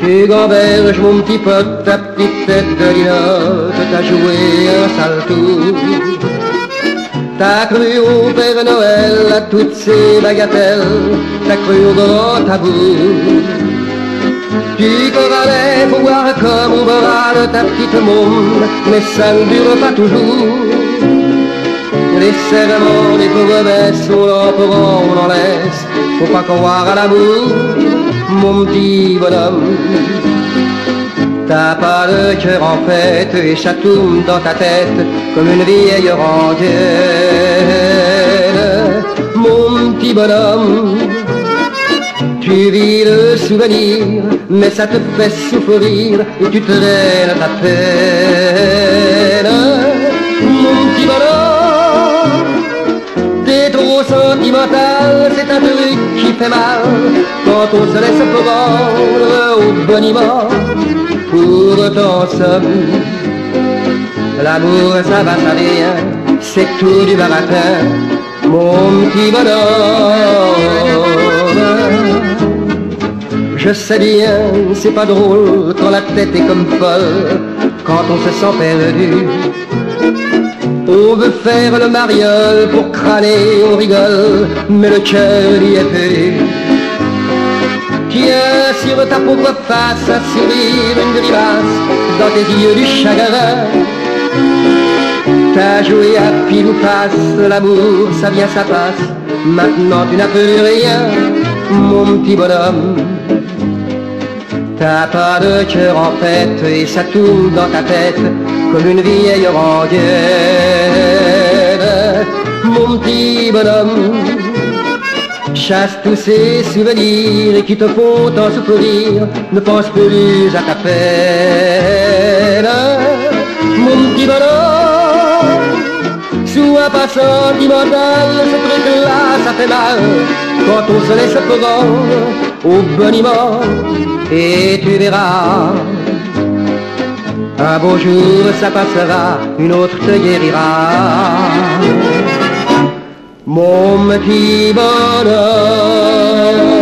Tu gamberges mon petit pote, ta petite tête de linotte, t'as joué un sale tour. T'as cru au Père Noël à toutes ces bagatelles, t'as cru au grand tabou. Tu croyais pouvoir comme on de ta petite monde, mais ça ne dure pas toujours. Les serments des promesses, on en on en laisse, faut pas croire à l'amour, mon petit bonhomme. T'as pas le cœur en fête et ça tourne dans ta tête comme une vieille rangelle. Mon petit bonhomme, tu vis le souvenir, mais ça te fait souffrir et tu traînes ta peine. C'est un truc qui fait mal quand on se laisse prendre au boniment. Pourtant, somme, l'amour ça va, ça vient, c'est tout du baratin, mon petit bonhomme. Je sais bien, c'est pas drôle quand la tête est comme folle, quand on se sent perdu. On veut faire le mariole pour crâner, on rigole, mais le cœur y est plus. Tiens sur ta pauvre face un sourire, une grimace, dans tes yeux du chagrin? T'as joué à pile ou face, l'amour, ça vient, ça passe. Maintenant tu n'as plus rien, mon petit bonhomme. T'as pas de cœur en fête et ça tourne dans ta tête comme une vieille rengaine. Mon petit bonhomme, chasse tous ces souvenirs qui te font en souffrir, ne pense plus à ta peine. Mon petit bonhomme, sois pas sentimental, ce truc-là, ça fait mal quand on se laisse prendre au boniment et tu verras. Un beau jour ça passera, une autre te guérira. Mon petit bonhomme.